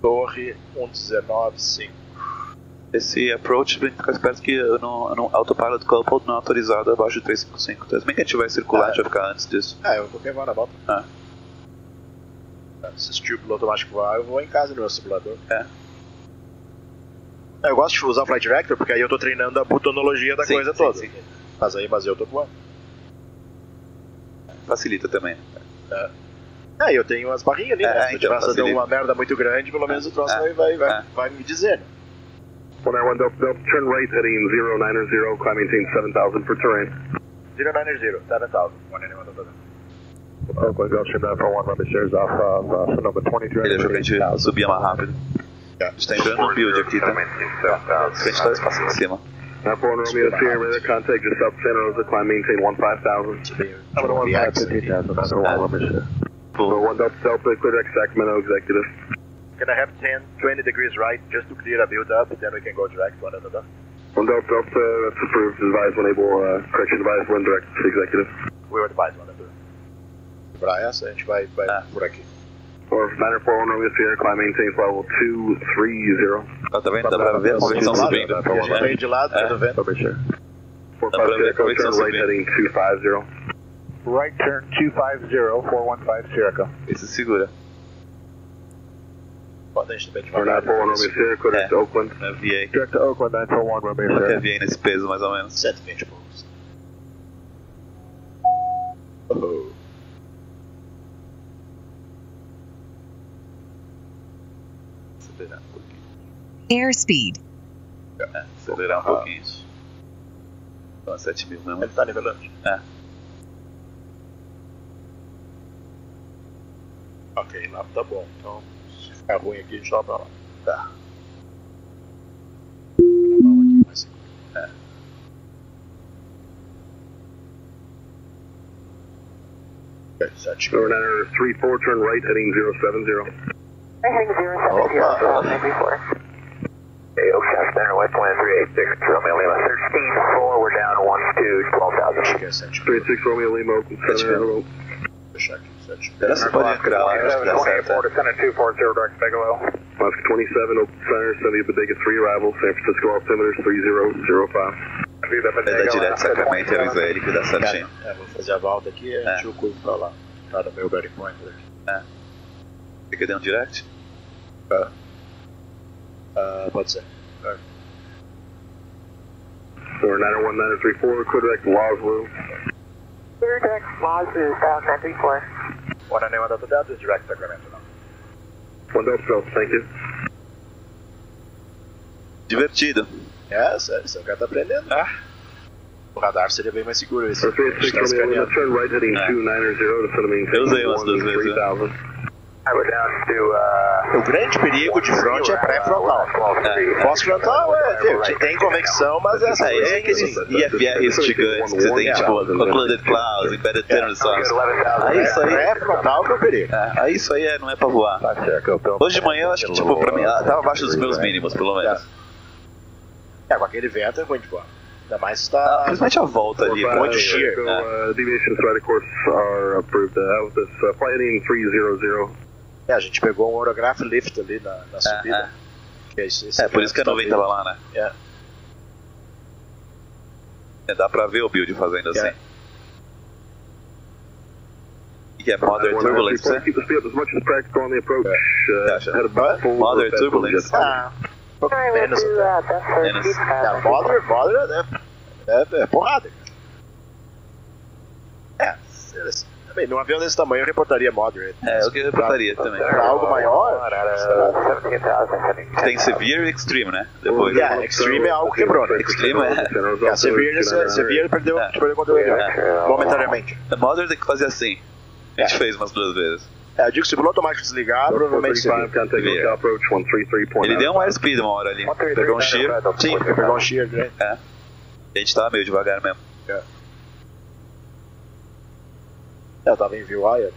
Torre 119.5. Esse approach ficar esperto que no, no autopilot coupled não é autorizado abaixo de 355. Então, se bem que a gente vai circular, a gente vai ficar antes disso. É, eu qualquer na volta. Ah. Se assistir o piloto automático voar, eu vou em casa no meu simulador. É. Eu gosto de usar o Flight Director porque aí eu tô treinando a butonologia da Sim, coisa sim, toda. sim. Mas aí, mas eu tô voando. Facilita também. É, eu tenho as barrinhas ali, É, né? Se então, deu uma merda muito grande, pelo menos o troço É, vai, vai, vai, é. vai me dizer? 191 Delta, Delta, turn right heading 090, climb maintain 7000 for terrain. 090, 7000. 191 Delta. Oakland Gulfstream 941, run the shares off of uh, Sonoma 20, Ele achou que a gente subia mais rápido. A gente tá entrando no build aqui, tá? A gente tá espaço em cima. 941 Romeo Sierra, radar contact just of Santa Rosa, climb maintain 15000. Number 1, 15,000, number 1, run the share. Number 1 Delta, Delta, clear deck Sacramento executive. Can I have 10, 20 degrees right just to clear a build up, then we can go direct to another. 1 Delta, Delta, that's approved, advise when able, uh, correction advise when direct to executive. We were advised one another. Pra essa, a gente vai, vai Ah. por aqui. Or 941 Romeo Sierra, climb maintains level 230. Ó, tá vendo? Dá pra ver a convecção subindo. A gente veio de lado, É. tá vendo? Run the share. 45 Dá pra ver Sierra, como é que turn são right subindo. heading 250. Right turn 250, 415 Sierra Echo. Esse segura. Pode a gente também Or devagar. 941 Romeo Sierra, clear deck É. to Oakland. Na VA. Direct to Oakland 941, Romeo Quanto é Sierra. VA nesse peso, mais ou menos? 120 poucos. Oh. Acelerar um pouquinho. Airspeed. É, acelerar um pouquinho. Então, é 7 mil mesmo. Ele tá nivelando. É. Ok, lá tá bom. Então, se ficar ruim aqui, a gente dobra lá. Tá. Não, aqui mais seguro. É. Ok, sete Number 934, turn right heading 070. Heading 070, Opa. maybe four. Hey, Ocean Center, West Plan 386, Romeo Lima 13 4, we're down 1 to 12,000. Acho que é sete 36 Romeo Lima, Oakland That's Center, good. hello. Fechar aqui, sete Será que você pode entrar lá? Acho que dá certo. é. Center 240, direct Bigelow. Alaska 27, Oakland Center, Sunny Bodega 3 arrival, San Francisco altimeter 3005. Vai dar direto Sacramento e avisa ele que dá certinho. É, vou fazer a volta aqui e a gente É. o curvo pra lá. Tá no meu bearing point aqui. Você quer dar um direct? Ah, pode ser. Or 901, 934, clear direct Laswell. Clear direct Wazoo, South 934. One on anyone data delta is direct Sacramento now. One Delta Delta, thank you. Divertido. É, esse cara tá aprendendo. Ah. O radar seria bem mais seguro esse. Or 36 Tá Romeo Lima, escaneando. turn right heading Ah. 290 to Sunny maintain Eu usei umas duas vezes, 3000. Alright, we're down to, uh, O grande perigo de front é pré-frontal. Pós-frontal é, tem convecção, mas é essa Aí é aqueles IFRs gigantes que você tem, tipo, Occluded Clouds, Embedded Source. Aí isso aí, Pré-frontal que é o perigo. é, aí isso aí é- não é pra voar. 5 Sierra Echo, Bill. Hoje de manhã eu acho que, tipo, pra mim, ah, tava abaixo dos meus mínimos, pelo menos. É, com aquele vento é ruim de voar. Ainda mais se Ah, tá. Principalmente a volta ali, pra five, Point shear. Ah. uh, deviations right of course are approved. Uh, with this uh, flight heading 300. É, a gente pegou um orograph lift ali na, na subida. Que é, esse, esse É, por isso que a nuvem tá tava lá, né? É. É, dá pra ver o build fazendo assim. É. Que é Mother One Turbulence, né? Uh, Mother Turbulence. Ah, menos uh, Menos. Pass. Mother, Mother é, é, é porrada. É, se- também, num avião desse tamanho eu reportaria Mother. É, o que eu reportaria também. Pra algo maior, 17,000 heading. Tem Severe e Extreme, né? Depois. Yeah, Extreme é algo que quebrou, né? Extreme é- a Severe, se- Severe perdeu, É. perdeu controle dele, É. momentaneamente. A Mother tem que fazer assim. A gente fez umas duas vezes. É, eu digo que se o piloto automático desligar, provavelmente 435, seria. contact Yeah. hotel approach 133.9. Ele deu um airspeed uma hora ali. Pegou um shear. Sim, pegou um shear grande. É. A gente tava meio devagar mesmo. É, eu tava em VY ali.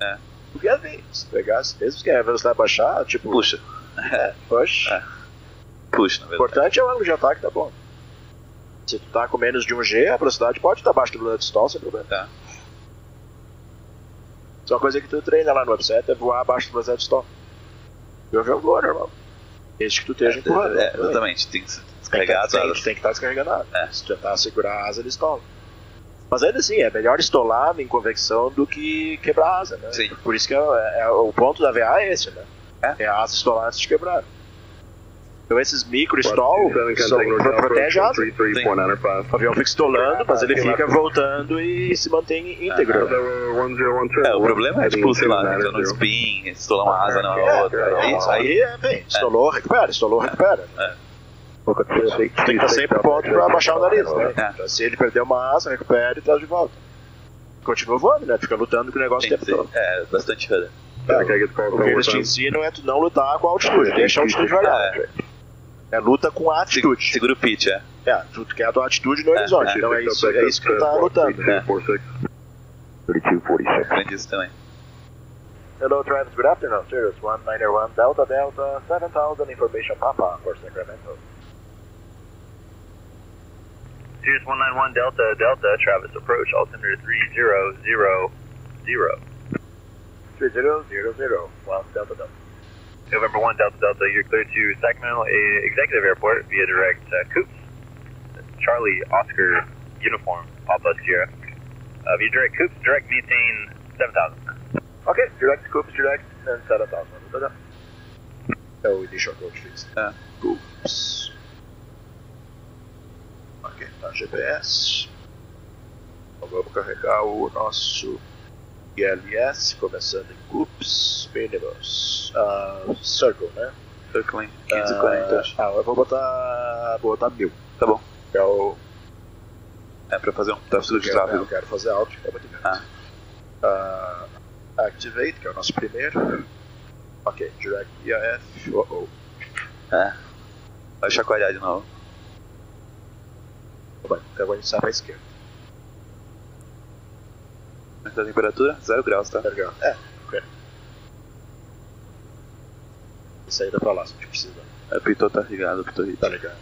É. Porque assim, se pegasse, mesmo que a velocidade baixar, tipo, Puxa. push. É. Puxa, na O verdade. importante é o ângulo de ataque, tá bom. Se tu tá com menos de 1G, a velocidade pode estar abaixo do de stall sem problema. Tá. Só uma coisa que tu treina lá no website é voar abaixo do de stall. Eu jogo voa normal. Desde que tu esteja empurrando. É, exatamente, tem que que, descarregar as tem, asas. tem que estar descarregando a asa. É. Se tu tentar segurar a asa, ele estola. Mas ainda assim, é melhor estolar em convecção do que quebrar a asa, né? Sim. Por isso que é, é- o ponto da VA é esse, né? É. a asa estolar antes de quebrar. Então esses micro stall 27, são- contact pro- north protege a asa. 33.905. O avião fica estolando, mas ele fica voltando e se mantém íntegro. né? 1012. É, o problema é, tipo, sei lá, 290. spin, estolar uma asa na É, outra. é, Isso aí. é, bem, estourou, recupera, estourou, recupera. At Tem que estar sempre pronto pra baixar o nariz, né? É. Então, se ele perder uma asa, recupera e traz de volta. Continua voando, né? Fica lutando com o negócio o Tem que tempo todo. é, bastante can I get the call O que eles te ensinam é tu não lutar com a altitude, deixa a altitude variável. É luta com a atitude. Segura o pitch, é. É, tu quer a tua atitude no horizonte, é. então é isso, é isso que tu tá lutando. né? 3246. 3246. Aprendi isso também. Hello, Travis. Good afternoon. Sirius 191 Delta Delta 7000 information Papa for Sacramento. Sirius 191 Delta Delta, Travis approach, altimeter 3000. 3000, 1 Delta Delta. November 1 Delta Delta, you're clear to Sacramento Executive Airport via direct uh, Coops. Charlie Oscar uniform, Papa Sierra. Uh, via direct Coops, direct maintain 7000. Ok, direct Scoops, direct and 7000. Tá É o initial approach fix. É. Oops. Tá GPS. Então vamos carregar o nosso ILS, começando em Coops, mínimos. Uh, circle, né? Circling, Ah, 1540. ah, eu vou botar. Vou botar mil. Tá bom. É o. É pra fazer um tráfego de tráfego. Eu quero fazer alto, é muito grande. Ah. Ah, activate, que é o nosso primeiro. Ok, direct IAF. Oh, oh. É. Vai chacoalhar de novo. Sai pra esquerda. Aumenta a temperatura, 0 graus, tá? Tá ligado? É, ok. E saída pra lá, se a gente precisa. O pitot tá ligado, o pitot Tá ligado?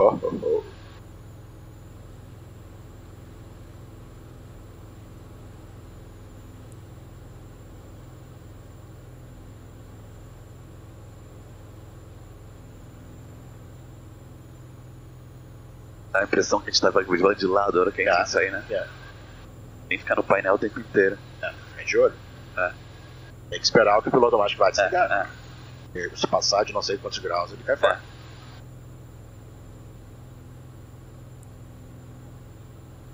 Oh, oh, oh. Dá a impressão que a gente tava de lado a hora que a gente Ah. ia sair, né? É. Tem que ficar no painel o tempo inteiro. É, de olho. É. Tem que esperar que o piloto automático vai É, desligar. é. Porque Se passar de não sei quantos graus, ele cai fora.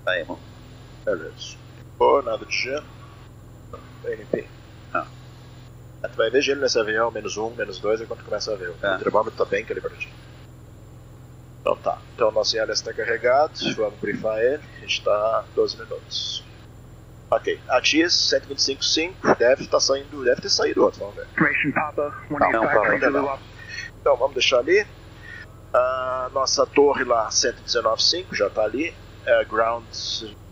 Aí, irmão. Beleza. Pô, nada de gelo. NP. Ah, Tu vai ver gelo nesse avião, menos um, menos dois, é quando tu começa a ver. É. O termômetro tá bem calibradinho. Então tá. Então nosso ILS está carregado, vamos briefar ele. A gente tá 12 minutos. Ok. A TIS 125.5 deve estar saindo. Deve ter saído outro, vamos ver. Não, 185 Papa. ainda não. Então vamos deixar ali. A nossa torre lá, 119.5, já tá ali. É, ground.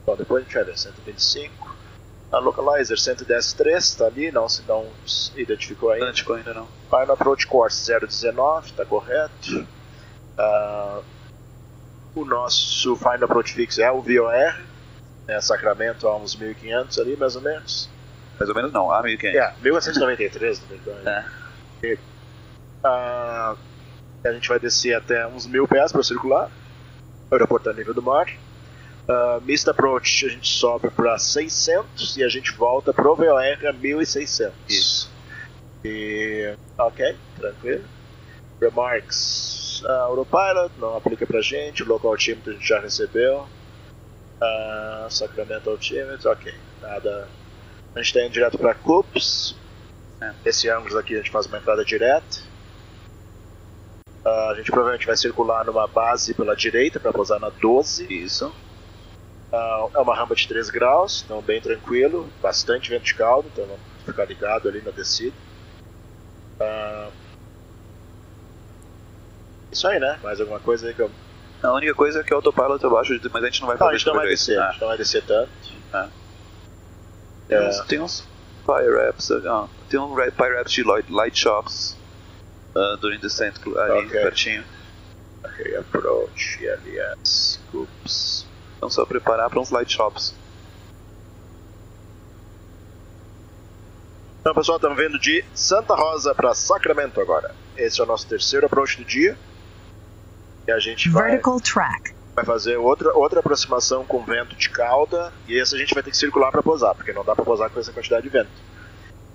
Bom, depois a gente vai ver, 125. A localizer 110.3 tá ali, não se não identificou ainda. Não ficou ainda não. Final Approach Course 019, tá correto. Ah, o nosso Final Approach Fix é o VOR, né, Sacramento a uns 1500 ali, mais ou menos. Mais ou menos não, ah, meio que É, 1893, na verdade. É. E, ah, a gente vai descer até uns mil pés para circular. Aeroporto a nível do mar. Uh, Missed Approach a gente sobe para 600 e a gente volta pro VOR a 1600. Isso. E. Ok, tranquilo. Remarks. Uh, Autopilot não aplica pra gente. Local Altimeter a gente já recebeu. Uh, Sacramento Altimeter, ok. Nada. A gente está indo direto para Coops. É. Esse ângulo aqui a gente faz uma entrada direta. Uh, a gente provavelmente vai circular numa base pela direita para pousar na 12. Isso. Ah, é uma rampa de 3 graus, então bem tranquilo, bastante vento de caldo, então vamos ficar ligado ali na descida. Isso aí, né? Mais alguma coisa aí que eu. A única coisa é que o autopilot eu acho, mas a gente não vai Não, a fazer gente não vai descer, a gente não vai descer tanto. tem, É. uns, tem uns fire apps, ah, tem um apps de light, light shops uh, during descent ali Ok. pertinho. Ok, approach, ILS, scoops. Então só preparar para uns light shops. Então, pessoal, estamos vendo de Santa Rosa para Sacramento agora. Esse é o nosso terceiro approach do dia. E a gente vai, Vertical track. vai fazer outra, outra aproximação com vento de cauda. E esse a gente vai ter que circular para posar, porque não dá para posar com essa quantidade de vento.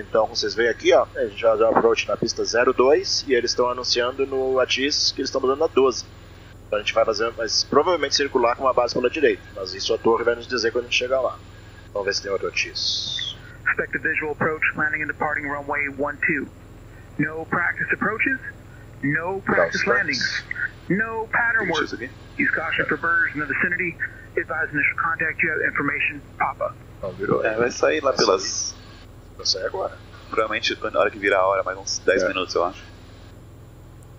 Então, vocês veem aqui, ó, a gente já deu approach na pista 02 e eles estão anunciando no ATIS que eles estão mudando na 12. Então a gente vai fazer, mas provavelmente circular com uma base pela direita. Mas isso a torre vai nos dizer quando a gente chegar lá. Vamos ver se tem outro ATIS. Expected visual approach, landing and departing runway 12. No practice approaches, no practice Não, landings, no pattern work. Use caution for birds in the vicinity. Advise initial contact you have information. Papa. Não virou. É, vai sair lá pelas. Vai sair agora. Provavelmente na hora que virar a hora, mais uns 10 É. minutos eu acho.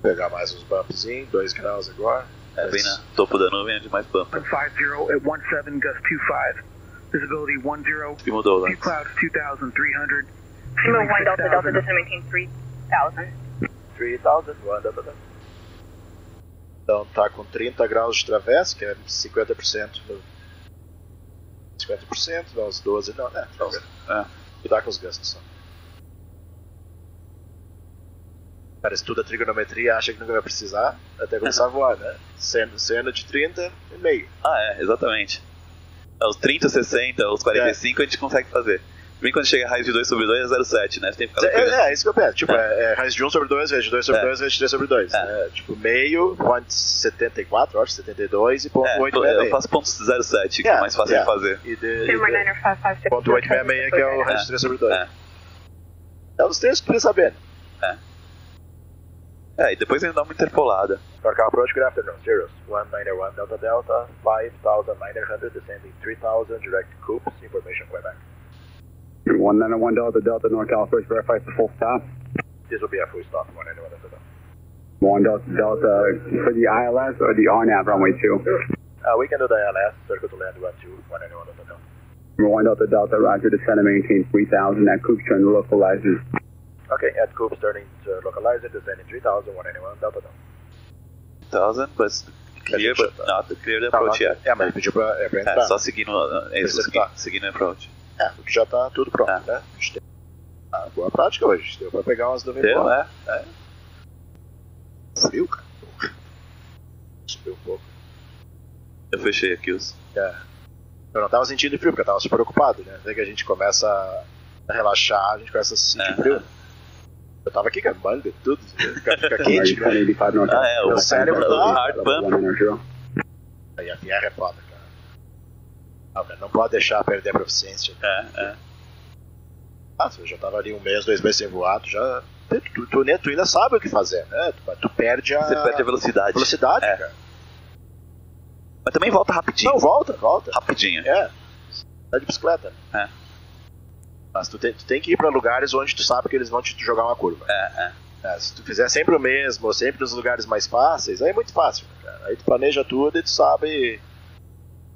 Pegar mais uns bumpzinhos, 2 graus agora. É bem na topo da nuvem onde mais bump. 150 at 17, gust 25. Visibility 10. Que mudou lá. View clouds 2,300. Lima 1 Delta Delta, 6,000. descend maintain 3000. 3000, one Delta Delta. Então tá com 30 graus de travessa, que é 50% do. 50%, dá uns 12, não, é, não, É. cuidar com os gastos só. O cara estuda trigonometria acha que nunca vai precisar, até começar a voar, né? Sendo, sendo de 30 e meio. Ah, é, exatamente. É, Os 30, 60, os 45 a gente consegue fazer. Bem quando chega a raiz de 2 sobre 2 é 0,7, né? Você tem que ficar É, é, é isso que eu penso. Tipo, é, é raiz de 1 sobre 2, vezes de 2 sobre É. 2, vezes de 3 sobre 2. É. né? Tipo, meio, ponto 74, eu acho, 72 e ponto É, 866. eu faço ponto 0,7, que é mais fácil de fazer. E de, e Lima de 9556. ponto 866 que é o raiz de 3 sobre 2. É. É os três que precisa saber. É, e depois ainda dá uma interpolada. Norcal approach, good afternoon. Zeros. 191 Delta Delta, 5900, descending 3000, direct Coops, information Quebec. 191 Delta Delta NorCal approach verifies the full stop. This will be a full stop, 191 Delta Delta. 1 Delta Delta for the ILS or the RNAV runway 2. Uh, we can do the LS, circle to land 12, 191 Delta Delta. 1 Delta Delta, roger, descend and maintain 3000 at Coops turn to localizers. Okay, at Coops, turning to localizer, descending 3000, 191 Delta Delta. 1000, but clear, but not the clear the approach yet. É, mas ele pediu pra, é, pra entrar. É, só seguindo, é seguindo, seguindo o approach. É, porque já tá tudo pronto, É. né? A gente tem uma boa prática hoje. Deu pra pegar umas nuvens Deu, boas. é, é. Frio, cara. Subiu um pouco. Eu fechei aqui os. É. Eu não tava sentindo frio, porque eu tava super preocupado, né? Até que a gente começa a relaxar, a gente começa a sentir É. frio. Eu tava aqui com a manga, tudo, fica, fica quente, you né? 1085 NorCal? Ah, é, o Meu cérebro tá- hard pump. 190. Aí a VR é foda. Não, pode deixar perder a proficiência. É, é. Ah, você já tava ali um mês, dois meses sem voar, tu já. Tu, tu, tu, tu ainda sabe o que fazer, né? Tu, tu perde a. Você perde a velocidade. velocidade, É. cara. Mas também volta rapidinho. Não, volta, volta. Rapidinho. É. Tá de bicicleta. É. Mas tu tem, tu tem que ir pra lugares onde tu sabe que eles vão te jogar uma curva. É, é. É, se tu fizer sempre o mesmo, ou sempre nos lugares mais fáceis, aí é muito fácil, cara. Aí tu planeja tudo e tu sabe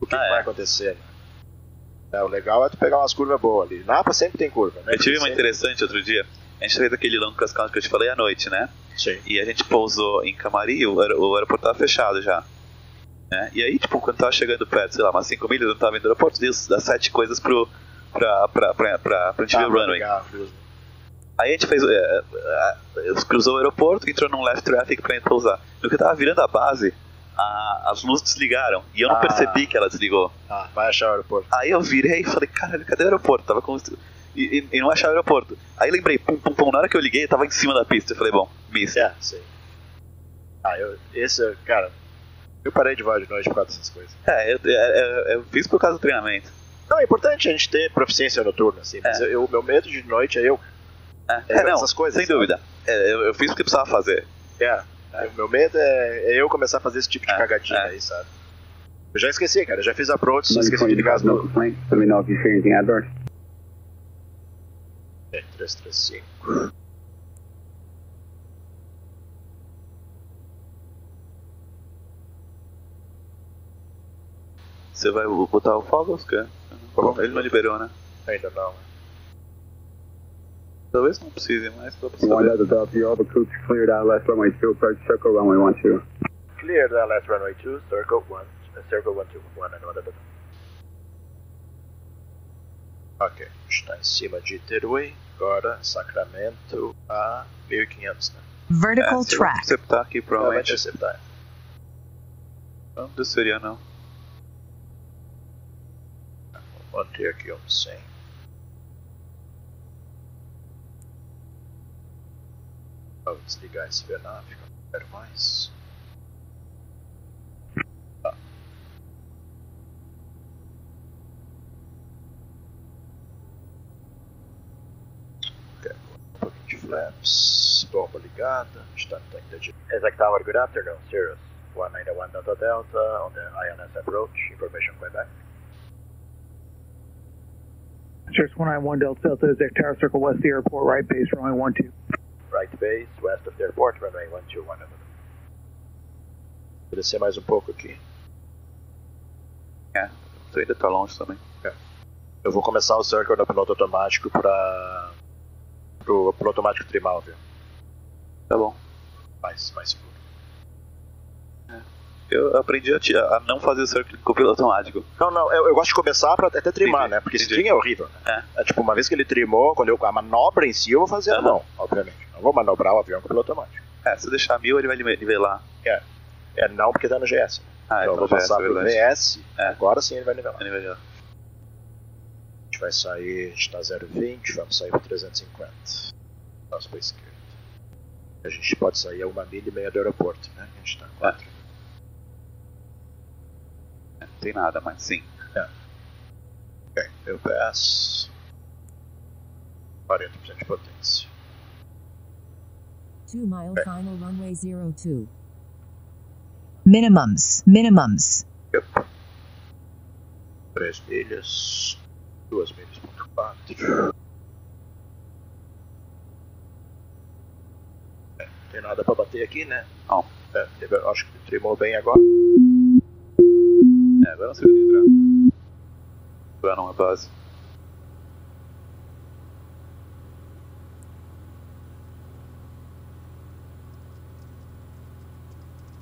o que, Ah, que é. vai acontecer. né? É, o legal é tu pegar umas curvas boas ali. Napa sempre tem curva, né? Eu tive uma interessante outro dia. A gente fez aquele longo cascão que eu te falei à noite, né? Sim. E a gente pousou em Camari, o, aer- o aeroporto tava fechado já. Né? E aí, tipo, quando tava chegando perto, sei lá, umas 5 milhas, eu tava indo do aeroporto, os- das 7 coisas pro, pra, pra, pra, pra, pra gente ver Tá, o runway. legal? Aí a gente fez. É, é, é, cruzou o aeroporto, entrou num left traffic pra gente pousar. No que eu tava virando a base, a- as luzes desligaram. E eu não Ah. percebi que ela desligou. Ah, vai achar o aeroporto. Aí eu virei e falei, caralho, cadê o aeroporto? Tava com. E, e- e não achava o aeroporto. Aí lembrei, pum, pum, pum, na hora que eu liguei, eu tava em cima da pista. Eu falei, bom, miss. É, sim. Ah, eu. Esse, cara. Eu parei de voar de noite por causa dessas coisas. É, eu, é, é, eu fiz por causa do treinamento. Não, é importante a gente ter proficiência noturna, assim. Mas É. eu, meu medo de noite é eu. É, É, é, não, essas coisas, sem dúvida. Eu, eu fiz porque precisava fazer. É. O meu medo é, é eu começar a fazer esse tipo de É, cagadinha é. aí, sabe? Eu já esqueci, cara. Eu já fiz approach, só esqueci de 120 ligar as luzes. complaint. Let me know if you see anything adverse. É, 335. Você vai botar o Fogos? Que? Ele não liberou, né? Ainda não. Talvez não precise mais, só pra 1 saber. Delta Delta, your over Coops cleared ILS runway 2, approach circle runway 12. Clear the last runway 2, circle 1. Circle 1 2, 1 and 1 Delta. Ok, está em cima de Iterway, agora Sacramento a 1500, né? Vertical É, track. interceptar aqui, provavelmente. interceptar. Não desceria, não. Vou manter aqui um 100. Vou desligar esse VNAV, que eu não quero mais. Tá. Ok, um pouquinho de flaps, bomba ligada, está no tanque de Exact Tower, good afternoon. Cirrus 191 Delta Delta on the INS approach. Information Quebec. Cirrus 191 Delta Delta, Zach Tower, circle west of the airport, right base, runway 12. Right base, west of the airport, runway 121. Vou descer mais um pouco aqui. É, isso ainda tá longe também. Eu vou começar o circle no piloto automático para pro, pro automático trimar, viu? Tá bom. Mais, mais seguro. Eu aprendi a, a não fazer circuit com o piloto automático. Não, não, eu, eu gosto de começar pra até trimar, Entendi, né? Porque esse entendi. trim é horrível, né? É. tipo, uma vez que ele trimou, quando eu, a manobra em si eu vou fazer a Aham. mão, obviamente. Vou manobrar o avião com piloto automático. É, se eu deixar mil, ele vai nive- nivelar. É, é não porque tá no GS. Ah, então eu vou é, passar é pro. VS, É. agora sim ele vai nivelar. Vai nivelar. A gente vai sair, a gente tá 0,20, vamos sair pro 350. Nossa, pra esquerda. A gente pode sair a uma milha e meia do aeroporto, né? A gente tá 4. É, não tem nada, mas sim. Ok, eu peço 40% de potência. Two mile final runway zero two. Minimums. Minimums. Yep. 3 milhas, 2 milhas, ponto 4. É, não tem nada pra bater aqui, né? Não. É, teve- acho que ele trimou bem agora. É, agora não sei onde entrar. Agora não é base.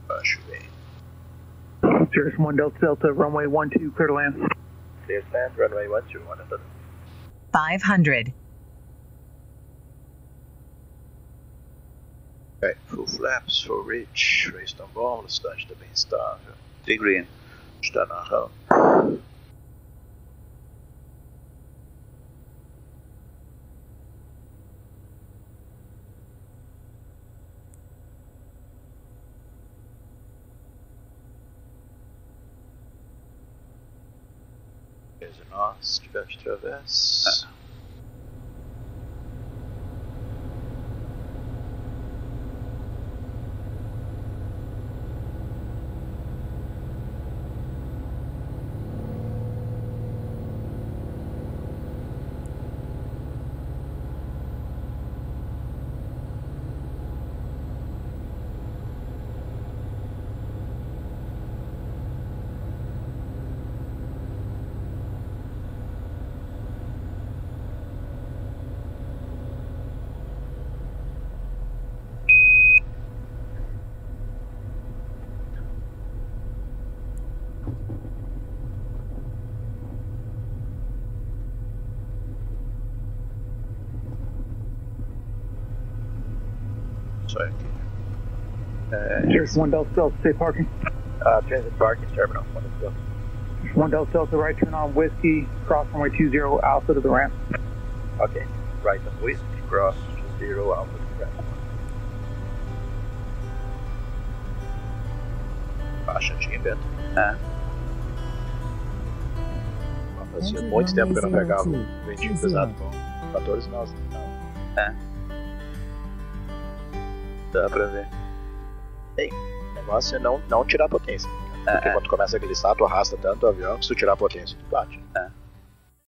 Acho bem. Cirrus 1 Delta Delta, runway 12, clear to land. Clear to land, runway 121 Delta. 500. Ok, full flaps, full reach, race tão bom, velocidade também estável. Big green. Está na rampa. Stretch uh, Traverse. Tivemos de travessa. Isso aí. Cirrus 1 Delta Delta, safe parking. Uh, transit parking terminal, 1 Delta. 1 Delta Delta, right turn on whiskey, cross runway 20, alpha to the ramp. Okay, right on whiskey, cross 0 Alpha. Quebec. Baixa de vento. É. Fazia Enter muito tempo que eu não runway pegava zero um two. ventinho Two pesado zero. com 14 nós. Não. Dá pra ver. O negócio é não, não tirar a potência. Porque É, é. quando começa a glissar, tu arrasta tanto o avião que se tu tirar a potência, tu bate. É.